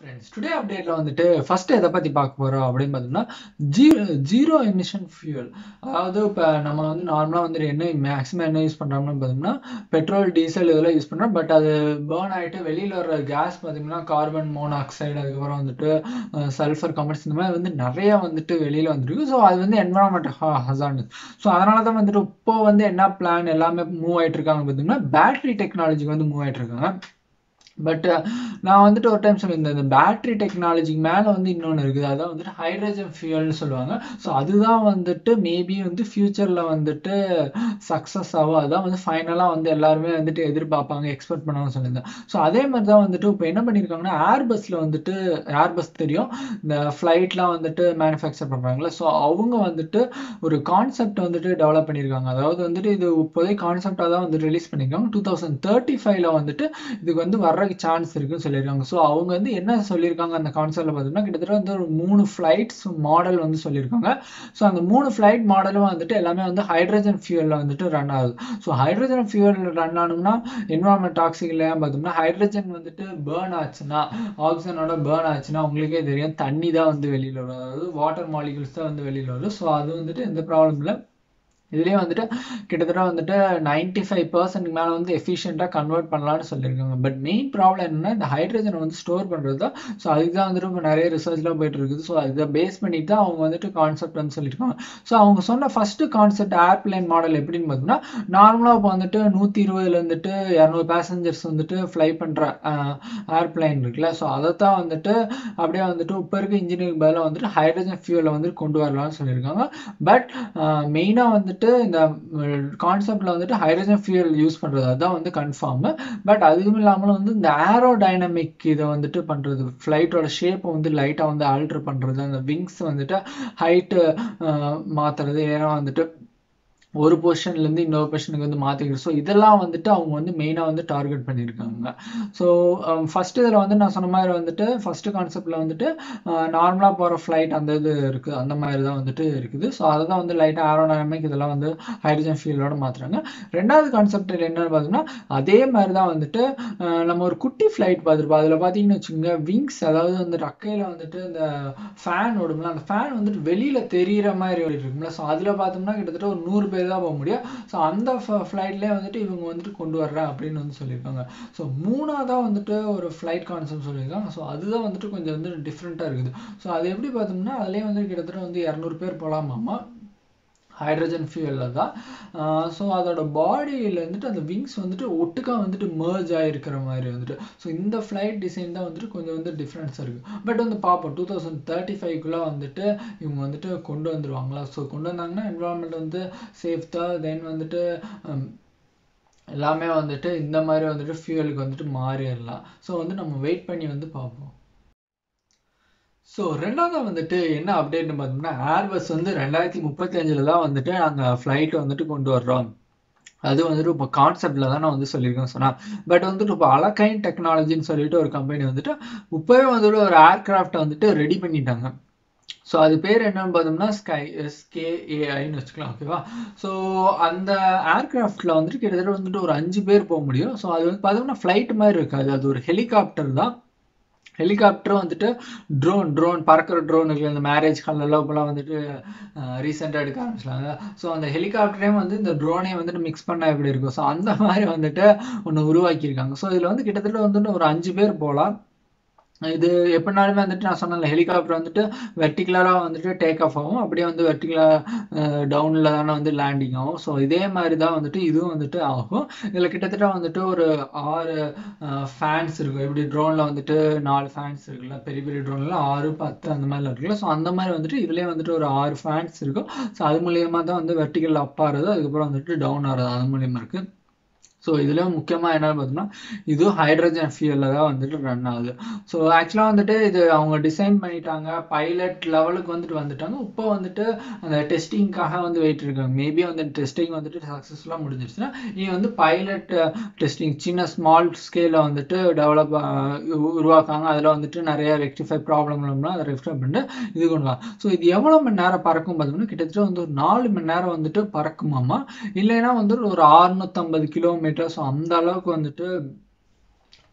Friends today அப்டேட்ல வந்துட்டு first எதை பத்தி பார்க்க போறோம் அப்படின்னு பார்த்தோம்னா ஜீரோ ஜீரோ எமிஷன் ஃபியூல் அதாவது இப்போ நம்ம வந்து நார்மலாக வந்துட்டு என்ன மேக்ஸிமம் என்ன யூஸ் பண்ணுறோம்னு பார்த்தோம்னா பெட்ரோல் டீசல் இதெல்லாம் யூஸ் பண்ணுறோம் பட் அது பேர்ன் ஆயிட்டு வெளியில வர கேஸ் பார்த்தீங்கன்னா கார்பன் மோனாக்சைடு அதுக்கப்புறம் வந்துட்டு சல்ஃபர் கம்பர்ஸ் இந்த மாதிரி வந்து நிறைய வந்துட்டு வெளியில வந்துருக்கு. ஸோ அது வந்து என்வரான்மெண்ட் ஹசார்டு ஸோ அதனால தான் வந்துட்டு இப்போ வந்து என்ன பிளான் எல்லாமே மூவ் ஆகிட்டு இருக்காங்க பார்த்தீங்கன்னா பேட்டரி டெக்னாலஜிக்கு வந்து மூவ் ஆயிட்டு இருக்காங்க. பட் uh, நான் வந்துட்டு ஒரு டைம் சொல்லியிருந்தேன் இந்த பேட்ரி டெக்னாலஜிக்கு மேலே வந்து இன்னொன்று இருக்குது. அதான் வந்துட்டு ஹைட்ரஜன் ஃபியூல்னு சொல்லுவாங்க. ஸோ அதுதான் வந்துட்டு மேபி வந்து ஃப்யூச்சரில் வந்துட்டு சக்ஸஸ் ஆகும். அதுதான் வந்து ஃபைனலாக வந்து எல்லாருமே வந்துட்டு எதிர்பார்ப்பாங்க எக்ஸ்பெக்ட் பண்ணுவாங்கன்னு சொல்லியிருந்தேன் ஸோ அதே மாதிரி தான் வந்துட்டு இப்போ என்ன பண்ணியிருக்காங்கன்னா ஏர் பஸ்ஸில் வந்துட்டு ஏர் பஸ் தெரியும். இந்த ஃப்ளைட்லாம் வந்துட்டு மேனுஃபேக்சர் பண்ணுறாங்களே ஸோ அவங்க வந்துட்டு ஒரு கான்செப்ட் வந்துட்டு டெவலப் பண்ணியிருக்காங்க அதாவது வந்துட்டு இது இப்போதே கான்செப்டாக தான் வந்து ரிலீஸ் பண்ணியிருக்காங்க டூ தௌசண்ட் தேர்ட்டி ஃபைவ்ல வந்துட்டு இதுக்கு வந்து வர்ற சான்ஸ் இருக்குன்னு சொல்லியிருக்காங்க. ஸோ அவங்க வந்து என்ன சொல்லியிருக்காங்க அந்த கான்செப்ட்ல பார்த்தீங்கன்னா கிட்டத்தட்ட வந்து ஒரு மூணு ஃப்ளைட்ஸ் மாடல் வந்து சொல்லியிருக்காங்க. ஸோ அந்த மூணு ஃப்ளைட் மாடலும் வந்துட்டு எல்லாமே வந்து ஹைட்ரஜன் ஃபியூவலில் வந்துட்டு ரன் ஆகுது. ஸோ ஹைட்ரஜன் ஃபியூல் ரன் ஆனும்னா என்வரான்மெண்ட் டாக்ஸிக் இல்லையா பார்த்தோம்னா ஹைட்ரஜன் வந்துட்டு பேர்ன் ஆச்சுன்னா ஆக்சிஜனோட பேர்ன் ஆச்சுன்னா உங்களுக்கே தெரியும் தண்ணி தான் வந்து வெளியில் வரும். அதாவது வாட்டர் மாலிகுல்ஸ் தான் வந்து வெளியில் வரும். ஸோ அது வந்துட்டு எந்த ப்ராப்ளம் இல்லை. இதுலேயே வந்துட்டு கிட்டத்தட்ட வந்துட்டு நைன்டி ஃபைவ் பர்சன்ட் மேலே வந்து எஃபிஷியண்ட்டாக கன்வெர்ட் பண்ணலாம்னு சொல்லியிருக்காங்க. பட் மெயின் ப்ராப்ளம் என்னன்னா இந்த ஹைட்ரஜனை வந்து ஸ்டோர் பண்ணுறது தான் ஸோ அதுக்கு தான் வந்துட்டு இப்போ நிறைய ரிசர்ச்லாம் போயிட்டு இருக்குது ஸோ அதை பேஸ் பண்ணி தான் அவங்க வந்துட்டு கான்செப்ட் வந்து சொல்லியிருக்காங்க. ஸோ அவங்க சொன்ன ஃபஸ்ட்டு கான்செப்ட் ஏர்பிளைன் மாடல் எப்படின்னு பார்த்தோம்னா நார்மலாக இப்போ வந்துட்டு நூற்றி இருபதுலேருந்துட்டு இரநூறு பேசஞ்சர்ஸ் வந்துட்டு ஃப்ளை பண்ணுற ஏர்பிளைன் இருக்குல்ல. ஸோ அதை தான் வந்துட்டு அப்படியே வந்துட்டு இப்போ இருக்க இன்ஜினியரிங் பதிலாக வந்துட்டு ஹைட்ரஜன் ஃபியூலை வந்து கொண்டு வரலாம்னு சொல்லியிருக்காங்க. பட் மெயினாக வந்துட்டு வந்துட்டு இந்த கான்செப்ட்ல வந்துட்டு ஹைட்ரஜன் ஃபியூல் யூஸ் பண்ணுறது அதுதான் வந்து கன்ஃபார்ம் பட் அதுவும் இல்லாமல் வந்து இந்த ஏரோ டைனமிக் இதை வந்துட்டு பண்றது. ஃப்ளைட்டோட ஷேப்பை வந்து லைட்டா வந்து ஆல்ட்ரு பண்றது. அந்த விங்ஸ் வந்துட்டு ஹைட்டு மாத்துறது. ஏன்னா வந்துட்டு ஒரு பொசிஷன்லேருந்து இன்னொரு பொசிஷனுக்கு வந்து மாற்றிக்கிறது ஸோ இதெல்லாம் வந்துட்டு அவங்க வந்து மெயினாக வந்து டார்கெட் பண்ணியிருக்காங்க. ஸோ ஃபர்ஸ்ட் இதில் வந்து நான் சொன்ன மாதிரி வந்துட்டு ஃபஸ்ட்டு கான்செப்டில் வந்துட்டு நார்மலாக போகிற ஃப்ளைட் அந்த இது இருக்குது அந்த மாதிரி தான் வந்துட்டு இருக்குது. ஸோ அதை தான் வந்து லைட்டாக ஏரோடைனமிக் இதெல்லாம் வந்து ஹைட்ரஜன் ஃபீல்டோட மாற்றுறாங்க ரெண்டாவது கான்செப்ட் என்னென்னு பார்த்தீங்கன்னா அதே மாதிரி தான் வந்துட்டு நம்ம ஒரு குட்டி ஃப்ளைட் பார்த்துருப்போம். அதில் பார்த்தீங்கன்னு வச்சுக்கோங்க விங்ஸ் அதாவது வந்து ரக்கையில் வந்துட்டு இந்த ஃபேன் ஓடும்ல அந்த ஃபேன் வந்துட்டு வெளியில் தெரிகிற மாதிரி இருக்கும்ல. ஸோ அதில் பார்த்தோம்னா கிட்டத்தட்ட ஒரு நூறு பேர் ஃப்ளைட்லேயே தான் போக முடியும். ஸோ அந்த ஃப்ளைட்லேயே வந்துட்டு இவங்க வந்துட்டு கொண்டு வர்றேன் அப்படின்னு வந்து சொல்லியிருக்காங்க. ஸோ மூணாவதாக வந்துட்டு ஒரு ஃப்ளைட் கான்செப்ட் சொல்லியிருக்காங்க. ஸோ அதுதான் வந்துட்டு கொஞ்சம் வந்து டிஃப்ரெண்ட்டாக இருக்குது. ஸோ அது எப்படி பார்த்தோம்னா அதுலேயே வந்து கிட்டத்தட்ட வந்து இரநூறு பேர் போகலாமாம்மா? ஹைட்ரஜன் ஃபியூலில் தான். ஸோ அதோட பாடியில் வந்துட்டு அந்த விங்ஸ் வந்துட்டு ஒட்டுக்கா வந்துட்டு மேர்ஜ் ஆகிருக்கிற மாதிரி வந்துட்டு. ஸோ இந்த ஃப்ளைட் டிசைன் தான் வந்துட்டு கொஞ்சம் வந்து டிஃப்ரென்ஸாக இருக்குது பட் வந்து பார்ப்போம் டூ தௌசண்ட் தேர்ட்டி ஃபைவ்க்குள்ளே வந்துட்டு இவங்க வந்துட்டு கொண்டு வந்துருவாங்களா? ஸோ கொண்டு வந்தாங்கன்னா என்வரான்மெண்ட் வந்து சேஃப் தான். தென் வந்துட்டு எல்லாமே வந்துட்டு இந்த மாதிரி வந்துட்டு ஃபியூவலுக்கு வந்துட்டு மாறிடலாம். ஸோ வந்து நம்ம வெயிட் பண்ணி வந்து பார்ப்போம் ஸோ ரெண்டாவது வந்துட்டு என்ன அப்டேட்னு பார்த்தோம்னா ஏர்பஸ் வந்து ரெண்டாயிரத்தி முப்பத்தி அஞ்சில் தான் வந்துட்டு நாங்கள் ஃப்ளைட் வந்துட்டு கொண்டு வர்றோம். அது வந்துட்டு இப்போ கான்செப்டில் தான் நான் வந்து சொல்லியிருக்கேன் சொன்னேன் பட் வந்துட்டு இப்போ அலக்கைன் டெக்னாலஜின்னு சொல்லிட்டு ஒரு கம்பெனி வந்துட்டு இப்போவே வந்துட்டு ஒரு ஏர்கிராஃப்டை வந்துட்டு ரெடி பண்ணிட்டாங்க. ஸோ அது பேர் என்னன்னு பார்த்தோம்னா ஸ்கை எஸ்கேஏஐன்னு வச்சுக்கலாம் ஓகேவா ஸோ அந்த ஏர்கிராஃப்டில் வந்துட்டு கிட்டத்தட்ட வந்துட்டு ஒரு அஞ்சு பேர் போக முடியும். ஸோ அது வந்து பார்த்தோம்னா ஃப்ளைட் மாதிரி இருக்காது. அது ஒரு ஹெலிகாப்டர் தான். ஹெலிகாப்டரும் வந்துட்டு ட்ரோன் ட்ரோன் பறக்கிற ட்ரோன் இருக்குல்ல இந்த மேரேஜ் ஹாலெல்லாம் இப்போலாம் வந்துட்டு ரீசெண்டாக எடுக்க ஆரம்பிச்சிட்டாங்க. ஸோ அந்த ஹெலிகாப்டரையும் வந்து இந்த ட்ரோனையும் வந்துட்டு மிக்ஸ் பண்ணால் எப்படி இருக்கும்? ஸோ அந்த மாதிரி வந்துட்டு ஒன்று உருவாக்கியிருக்காங்க. ஸோ இதில் வந்து கிட்டத்தட்ட வந்துட்டு ஒரு அஞ்சு பேர் போகலாம். இது எப்படினாலுமே வந்துட்டு நான் சொன்னேன் ஹெலிகாப்டர் வந்துட்டு வெர்டிகுலராக வந்துட்டு டேக் ஆஃப் ஆகும். அப்படியே வந்து வெர்டிகுலர் டவுனில் தானே வந்து லேண்டிங் ஆகும். ஸோ இதே மாதிரி தான் வந்துட்டு இதுவும் வந்துட்டு ஆகும். இதில் கிட்டத்தட்ட வந்துட்டு ஒரு ஆறு ஃபேன்ஸ் இருக்கும் எப்படி ட்ரோனில் வந்துட்டு நாலு ஃபேன்ஸ் இருக்குல்ல பெரிய பெரிய ட்ரோனில் ஆறு பத்து அந்த மாதிரிலாம் இருக்குல்ல. ஸோ அந்த மாதிரி வந்துட்டு இதுலேயே வந்துட்டு ஒரு ஆறு ஃபேன்ஸ் இருக்கும். ஸோ அது மூலியமாக தான் வந்து வெர்டிகல் அப் ஆகிறது அதுக்கப்புறம் வந்துட்டு டவுன் ஆகிறது அது மூலியமாக இருக்குது ஸோ இதில் முக்கியமாக என்ன பார்த்தோம்னா இது ஹைட்ரஜன் ஃபியூலில் தான் வந்துட்டு ரன் ஆகுது. ஸோ ஆக்சுவலாக வந்துட்டு இது அவங்க டிசைன் பண்ணிட்டாங்க பைலட் லெவலுக்கு வந்துட்டு வந்துட்டாங்க. இப்போ வந்துட்டு அந்த டெஸ்டிங்காக வந்து வெயிட் இருக்காங்க. மேபி வந்து டெஸ்டிங் வந்துட்டு சக்ஸஸ்ஃபுல்லாக முடிஞ்சிருச்சுன்னா நீ வந்து பைலட் டெஸ்டிங் uh, சின்ன ஸ்மால் ஸ்கேலில் வந்துட்டு டெவலப் uh, உருவாக்காங்க அதில் வந்துட்டு நிறைய ரெக்டிஃபை ப்ராப்ளம்லாம் அதை ரெக்டிஃபை பண்ணிட்டு இது கொண்டுலாம். ஸோ இது எவ்வளோ மணி நேரம் பறக்கும் பார்த்தோம்னா கிட்டத்தட்ட வந்து ஒரு நாலு மணி நேரம் வந்துட்டு பறக்குமாமா இல்லைன்னா வந்துட்டு ஒரு அறுநூத்தம்பது கிலோமீட்டர் ஸோ அந்த அளவுக்கு வந்துட்டு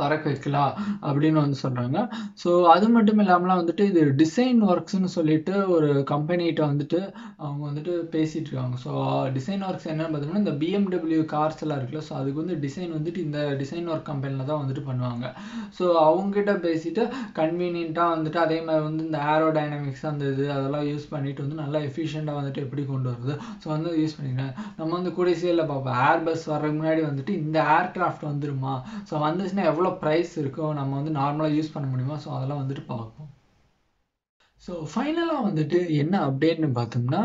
பறக்க வைக்கலாம் அப்படின்னு வந்து சொல்கிறாங்க ஸோ அது மட்டும் இல்லாமலாம் வந்துட்டு இது டிசைன் ஒர்க்ஸ்னு சொல்லிட்டு ஒரு கம்பெனிகிட்ட வந்துட்டு அவங்க வந்துட்டு பேசிகிட்டு இருக்காங்க. ஸோ டிசைன் ஒர்க்ஸ் என்னன்னு பார்த்தோம்னா இந்த பிஎம்டபிள்யூ கார்ஸ் எல்லாம் இருக்குல்ல ஸோ அதுக்கு வந்து டிசைன் வந்துட்டு இந்த டிசைன் ஒர்க் கம்பெனியில் தான் வந்துட்டு பண்ணுவாங்க. ஸோ அவங்ககிட்ட பேசிட்டு கன்வீனியண்ட்டாக வந்துட்டு அதே மாதிரி வந்து இந்த ஏரோ டைனமிக்ஸ் அந்த இது அதெல்லாம் யூஸ் பண்ணிட்டு வந்து நல்லா எஃபிஷியண்ட்டாக வந்துட்டு எப்படி கொண்டு வருது ஸோ வந்து யூஸ் பண்ணிக்கிறேன். நம்ம வந்து கூடிய சீரில் பார்ப்போம். ஏர் பஸ் வர்றதுக்கு முன்னாடி வந்துட்டு இந்த ஏர்கிராஃப்ட் வந்துருமா? ஸோ வந்துச்சுன்னா எவ்வளோ ப்ரைஸ் இருக்கும் நம்ம வந்து நார்மலாக யூஸ் பண்ண முடியுமா ஸோ அதெல்லாம் வந்துட்டு பார்ப்போம். ஸோ ஃபைனலாக வந்துட்டு என்ன அப்டேட்னு பார்த்தோம்னா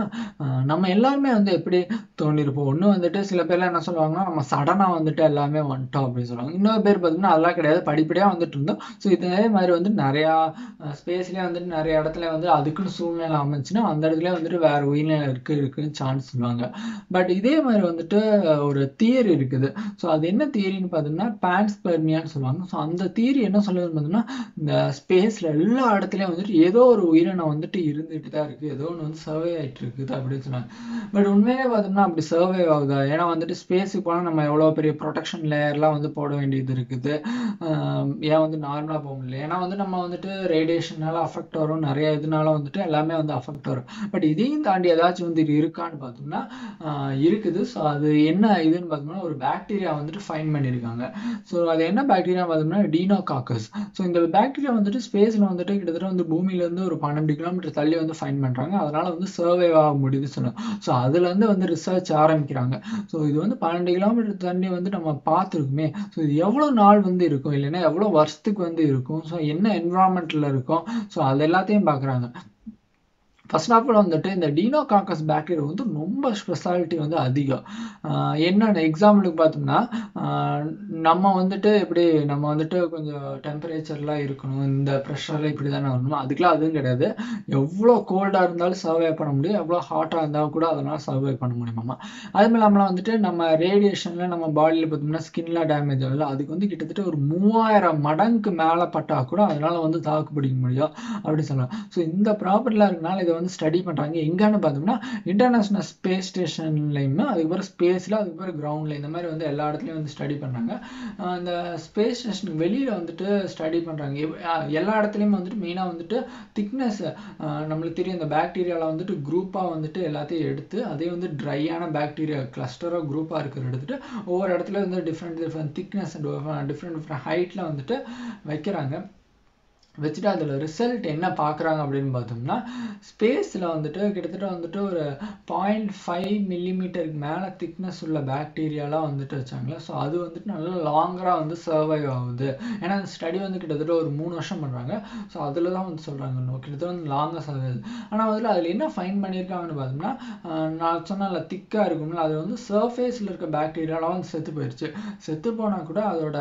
நம்ம எல்லாருமே வந்து எப்படி தோணிருப்போம்? ஒன்று வந்துட்டு சில பேர்லாம் என்ன சொல்லுவாங்கன்னா நம்ம சடனாக வந்துட்டு எல்லாமே வந்துட்டோம் அப்படின்னு சொல்லுவாங்க. இன்னொரு பேர் பார்த்தோம்னா அதெல்லாம் கிடையாது. படிப்படியாக வந்துட்டு இருந்தோம். ஸோ இதே மாதிரி வந்து நிறையா ஸ்பேஸ்லேயே வந்துட்டு நிறைய இடத்துல வந்து அதுக்குன்னு சூழ்நிலை அமைச்சுன்னா அந்த இடத்துல வந்துட்டு வேற உயிரினம் இருக்கு இருக்குன்னு சான்ஸ் சொல்லுவாங்க. பட் இதே மாதிரி வந்துட்டு ஒரு தியரி இருக்குது. ஸோ அது என்ன தியரின்னு பார்த்தோம்னா பான்ஸ்பெர்மியான்னு சொல்லுவாங்க. ஸோ அந்த தியரி என்ன சொல்லுதுன்னு பார்த்தோம்னா இந்த ஸ்பேஸில் எல்லா இடத்துலையும் வந்துட்டு ஏதோ ஒரு உயிரினம் வந்துட்டு இருந்துட்டு தான் இருக்குது ஏதோ ஒன்று வந்து சர்வே ஆகிட்டு இருக்குது அப்படின்னு சொன்னாங்க. பட் உண்மையிலே பார்த்தோம்னா அப்படி சர்வே ஆகுதா? ஏன்னா வந்துட்டு ஸ்பேஸுக்கு போனால் நம்ம எவ்வளோ பெரிய ப்ரொடெக்ஷன் லேயர்லாம் வந்து போட வேண்டியது இருக்குது. ஏன் வந்து நார்மலாக போக முடியல? ஏன்னா வந்து நம்ம வந்துட்டு ரேடியேஷனால அஃபெக்ட் வரும். நிறைய இதனால வந்துட்டு எல்லாமே வந்து அஃபெக்ட் வரும். பட் இதையும் தாண்டி ஏதாச்சும் வந்து இது இருக்கான்னு பார்த்தோம்னா இருக்குது. ஸோ அது என்ன இதுன்னு பார்த்தோம்னா ஒரு பாக்டீரியா வந்துட்டு ஃபைன் பண்ணியிருக்காங்க. ஸோ அது என்ன பாக்டீரியா பார்த்தோம்னா டீனோகாக்கஸ் ஸோ இந்த பாக்டீரியா வந்துட்டு ஸ்பேஸில் வந்துட்டு கிட்டத்தட்ட வந்து பூமியிலேருந்து ஒரு பன்னெண்டு கிலோமீட்டர் தள்ளி வந்து ஃபைன் பண்ணுறாங்க அதனால வந்து சர்வே ஆக முடியுது சொன்னாங்க. ஸோ அதுலேருந்து வந்து ரிசர்ச் ஆரம்பிக்கிறாங்க. ஸோ இது வந்து பன்னெண்டு கிலோமீட்டர் தண்ணி வந்து நம்ம பார்த்துருக்குமே. ஸோ இது எவ்வளோ நாள் வந்து இருக்கும்? இல்லைன்னா எவ்வளோ வருஷத்துக்கு வந்து இருக்கும்? ஸோ என்ன என்வரான்மெண்ட்டில் இருக்கும்? ஸோ அது எல்லாத்தையும் பார்க்குறாங்க. ஃபர்ஸ்ட் ஆஃப் ஆல் வந்துட்டு இந்த டீனோகாக்கஸ் பேக்டீரியா வந்து ரொம்ப ஸ்பெஷாலிட்டி வந்து அதிகம். என்னென்ன எக்ஸாம்பிளுக்கு பார்த்தோம்னா நம்ம வந்துட்டு எப்படி நம்ம வந்துட்டு கொஞ்சம் டெம்பரேச்சர்லாம் இருக்கணும் இந்த ப்ரெஷர்லாம் இப்படி தானே வரணும் அதுக்கெலாம் அதுவும் கிடையாது. எவ்வளோ கோல்டாக இருந்தாலும் சர்வே பண்ண முடியும் எவ்வளோ ஹாட்டாக இருந்தால் கூட அதனால் சர்வே பண்ண முடியுமாமா அதுவும் இல்லாமலாம் வந்துட்டு நம்ம ரேடியேஷனில் நம்ம பாடியில் பார்த்தோம்னா ஸ்கின்லாம் டேமேஜ் ஆகல அதுக்கு வந்து கிட்டத்தட்ட ஒரு மூவாயிரம் மடங்கு மேலே பட்டால் கூட அதனால் வந்து தாக்கு பிடிக்க முடியும் அப்படின்னு சொல்லலாம். ஸோ இந்த ப்ராப்பர்ட்டிலாம் இருக்கனால இதை வந்து ஸ்டடி பண்ணுறாங்க எங்கன்னு பார்த்தோம்னா இன்டர்நேஷ்னல் ஸ்பேஸ் ஸ்டேஷன்லையுமே அதுக்கப்புறம் ஸ்பேஸில் அதுக்கப்புறம் கிரவுண்டில் இந்த மாதிரி வந்து எல்லா இடத்துலையும் வந்து ஸ்டடி பண்ணுறாங்க அந்த ஸ்பேஸ் ஸ்டேஷனுக்கு வெளியில் வந்துட்டு ஸ்டடி பண்ணுறாங்க எல்லா இடத்துலையும் வந்துட்டு மெயினாக வந்துட்டு திக்னஸ் நம்மளுக்கு தெரியும் இந்த பாக்டீரியாவில் வந்துட்டு குரூப்பாக வந்துட்டு எல்லாத்தையும் எடுத்து அதே வந்து ட்ரையான பாக்டீரியா கிளஸ்டராக குரூப்பாக இருக்கிற எடுத்துட்டு ஒவ்வொரு இடத்துல வந்து different different thickness different different ஹைட்டில் வந்துட்டு வைக்கிறாங்க. வச்சுட்டு அதில் ரிசல்ட் என்ன பார்க்குறாங்க அப்படின்னு பார்த்தோம்னா ஸ்பேஸில் வந்துட்டு கிட்டத்தட்ட வந்துட்டு ஒரு பாயிண்ட் ஃபைவ் மில்லிமீட்டருக்கு மேலே திக்னஸ் உள்ள பேக்டீரியாலாம் வந்துட்டு வச்சாங்களே ஸோ அது வந்துட்டு நல்லா லாங்கராக வந்து சர்வைவ் ஆகுது. ஏன்னா அந்த ஸ்டடி வந்து கிட்டத்தட்ட ஒரு மூணு வருஷம் பண்ணுறாங்க ஸோ அதில் தான் வந்து சொல்கிறாங்க கிட்டத்தட்ட வந்து லாங்காக சர்வை ஆகுது. ஆனால் அதில் அதில் என்ன ஃபைன் பண்ணியிருக்காங்கன்னு பார்த்தோம்னா நான் சொன்னல திக்காக இருக்கும்ல அது வந்து சர்ஃபேஸில் இருக்க பேக்டீரியாலாம் வந்து செத்து போயிடுச்சு செத்து போனால் கூட அதோட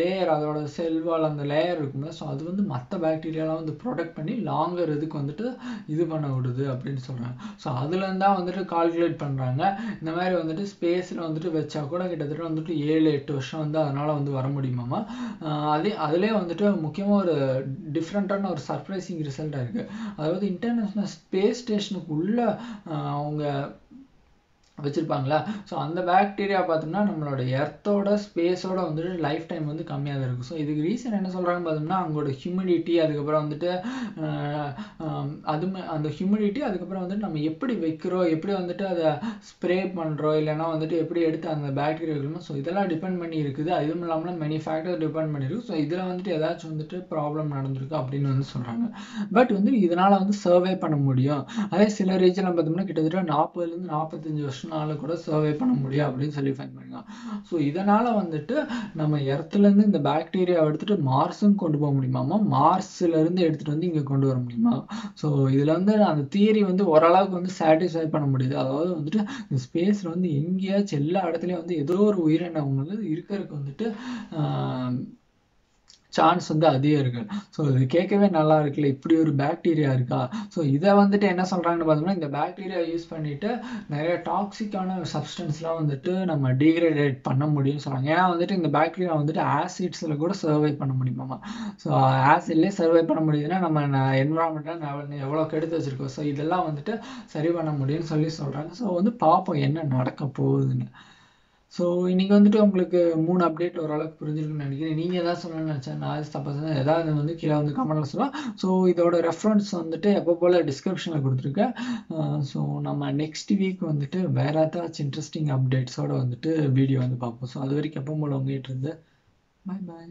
லேயர் அதோட செல்வால் அந்த லேயர் இருக்கும்ல ஸோ அது வந்து மற்ற மற்ற பாக்டீரியாலாம் வந்து ப்ரொடெக்ட் பண்ணி லாங்கர் இதுக்கு வந்துட்டு இது பண்ண விடுது அப்படின்னு சொல்கிறாங்க ஸோ அதுலேருந்து தான் வந்துட்டு கால்குலேட் பண்ணுறாங்க இந்த மாதிரி வந்துட்டு ஸ்பேஸில் வந்துட்டு வச்சா கூட கிட்டத்தட்ட வந்துட்டு ஏழு எட்டு வருஷம் வந்து அதனால் வந்து வர முடியுமாமா அதே அதிலே வந்துட்டு முக்கியமாக ஒரு டிஃப்ரெண்ட்டான ஒரு சர்ப்ரைசிங் ரிசல்ட்டாக இருக்குது அதாவது இன்டர்நேஷ்னல் ஸ்பேஸ் ஸ்டேஷனுக்கு உள்ள அவங்க வச்சுருப்பாங்களா? ஸோ அந்த பேக்டீரியா பார்த்தோம்னா நம்மளோட எர்த்தோட ஸ்பேஸோட வந்துட்டு லைஃப் டைம் வந்து கம்மியாக தான் இருக்கும். ஸோ இதுக்கு ரீசன் என்ன சொல்கிறாங்கன்னு பார்த்தோம்னா அவங்களோட ஹியூமிடிட்டி அதுக்கப்புறம் வந்துட்டு அது அந்த ஹியூமிடிட்டி அதுக்கப்புறம் வந்துட்டு நம்ம எப்படி வைக்கிறோம் எப்படி வந்துட்டு அதை ஸ்ப்ரே பண்ணுறோம் இல்லைனா வந்துட்டு எப்படி எடுத்து அந்த பேக்டீரியா வைக்கணும் ஸோ இதெல்லாம் டிபெண்ட் பண்ணி இருக்குது. அதுவும் இல்லாமல் மெனி ஃபேக்டர் டிபெண்ட் பண்ணியிருக்கு ஸோ இதில் வந்துட்டு ஏதாச்சும் வந்துட்டு ப்ராப்ளம் நடந்திருக்கு அப்படின்னு வந்து சொல்கிறாங்க பட் வந்து இதனால் வந்து சர்வே பண்ண முடியும். அதே சில ரீஜனில் பார்த்தோம்னா கிட்டத்தட்ட நாற்பதுலேருந்து நாற்பத்தஞ்சு வருஷம் நாள் கூட சர்வே பண்ண முடியும் அப்படின்னு சொல்லி ஃபைன் பண்ணிருக்காங்க ஸோ இதனால் வந்துட்டு நம்ம இடத்துலேருந்து இந்த பாக்டீரியா எடுத்துகிட்டு மார்ஸும் கொண்டு போக முடியுமாமா மார்ஸ்லேருந்து எடுத்துகிட்டு வந்து இங்கே கொண்டு வர முடியுமா? ஸோ இதில் வந்து அந்த தியரி வந்து ஓரளவுக்கு வந்து சாட்டிஸ்ஃபை பண்ண முடியுது. அதாவது வந்துட்டு இந்த ஸ்பேஸில் வந்து எங்கேயாச்சும் எல்லா இடத்துலையும் வந்து ஏதோ ஒரு உயிரினம் வந்து இருக்கிறதுக்கு வந்துட்டு சான்ஸ் வந்து அதிகம் இருக்கு. ஸோ இது கேட்கவே நல்லா இருக்குல்ல இப்படி ஒரு பாக்டீரியா இருக்கா? ஸோ இதை வந்துட்டு என்ன சொல்கிறாங்கன்னு பார்த்தோம்னா இந்த பாக்டீரியா யூஸ் பண்ணிட்டு நிறைய டாக்ஸிக்கான சப்ஸ்டன்ஸ்லாம் வந்துட்டு நம்ம டீக்ரேடேட் பண்ண முடியும்னு சொல்கிறாங்க ஏன்னா வந்துட்டு இந்த பாக்டீரியா வந்துட்டு ஆசிட்ஸில் கூட சர்வை பண்ண முடியுமாமா? ஸோ ஆசிட்லேயே சர்வை பண்ண முடியுதுன்னா நம்ம என்வரான்மெண்ட்டில் எவ்வளோ கெடுத்து வச்சுருக்கோம். ஸோ இதெல்லாம் வந்துட்டு சரி பண்ண முடியும்னு சொல்லி சொல்கிறாங்க ஸோ வந்து பார்ப்போம் என்ன நடக்க போகுதுன்னு. ஸோ இன்றைக்கி வந்துட்டு உங்களுக்கு மூணு அப்டேட் ஓரளவுக்கு புரிஞ்சிருக்குன்னு நினைக்கிறேன். நீங்கள் எதாவது சொல்லணும்னு நினச்சா நான் தப்பாக எதாவது வந்து கீழே வந்து கமெண்ட்டில் சொல்லலாம். ஸோ இதோட ரெஃபரன்ஸ் வந்துட்டு எப்போ போல் டிஸ்கிரிப்ஷனில் கொடுத்துருக்கேன். ஸோ நம்ம நெக்ஸ்ட் வீக் வந்துட்டு வேற ஏதாச்சும் இன்ட்ரெஸ்டிங் அப்டேட்ஸோட வந்துட்டு வீடியோ வந்து பார்ப்போம். ஸோ அது வரைக்கும் எப்போ போல் உங்ககிட்ட இருந்து? பாய் பாய்